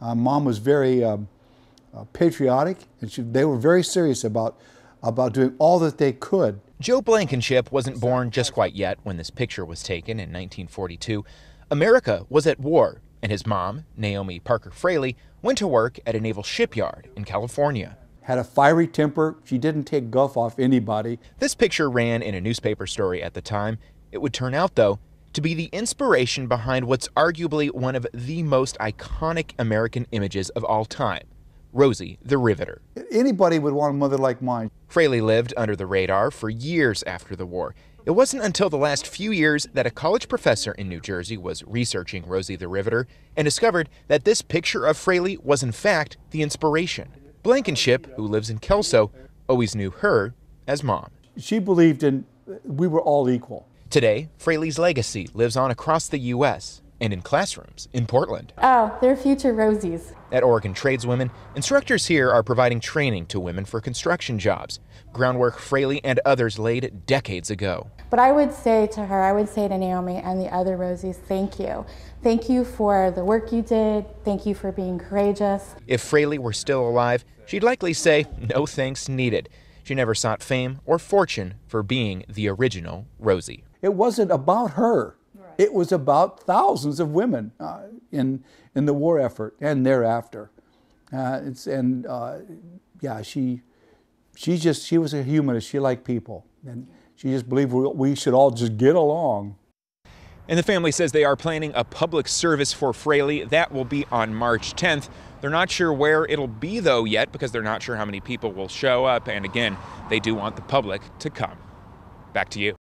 Uh, Mom was very um, uh, patriotic, and she, they were very serious about, about doing all that they could. Joe Blankenship wasn't born just quite yet when this picture was taken in 1942. America was at war, and his mom, Naomi Parker Fraley, went to work at a naval shipyard in California. Had a fiery temper. She didn't take guff off anybody. This picture ran in a newspaper story at the time. It would turn out, though, to be the inspiration behind what's arguably one of the most iconic American images of all time Rosie the Riveter. Anybody would want a mother like mine. Fraley lived under the radar for years after the war. It wasn't until the last few years that a college professor in New Jersey was researching Rosie the Riveter and discovered that this picture of Fraley was in fact the inspiration. Blankenship, who lives in Kelso, always knew her as mom. She believed in we were all equal. Today, Fraley's legacy lives on across the U.S. and in classrooms in Portland. Oh, they're future Rosies. At Oregon Tradeswomen, instructors here are providing training to women for construction jobs, groundwork Fraley and others laid decades ago. But I would say to her, I would say to Naomi and the other Rosies, thank you. Thank you for the work you did. Thank you for being courageous. If Fraley were still alive, she'd likely say, no thanks needed. She never sought fame or fortune for being the original Rosie. It wasn't about her. Right. It was about thousands of women uh, in in the war effort and thereafter. Uh, it's and uh, yeah, she she just she was a humanist. She liked people, and she just believed we, we should all just get along. And the family says they are planning a public service for Fraley. That will be on March 10th. They're not sure where it'll be, though, yet, because they're not sure how many people will show up. And again, they do want the public to come. Back to you.